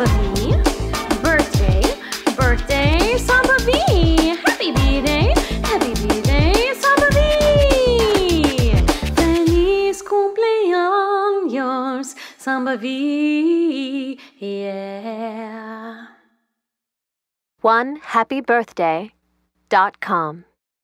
Sambavi. Birthday, birthday, Samba V. Happy B Day, happy B Day, Sambavi. Feliz cumpleaños, Sambavi. Yeah. One happy birthday dot com.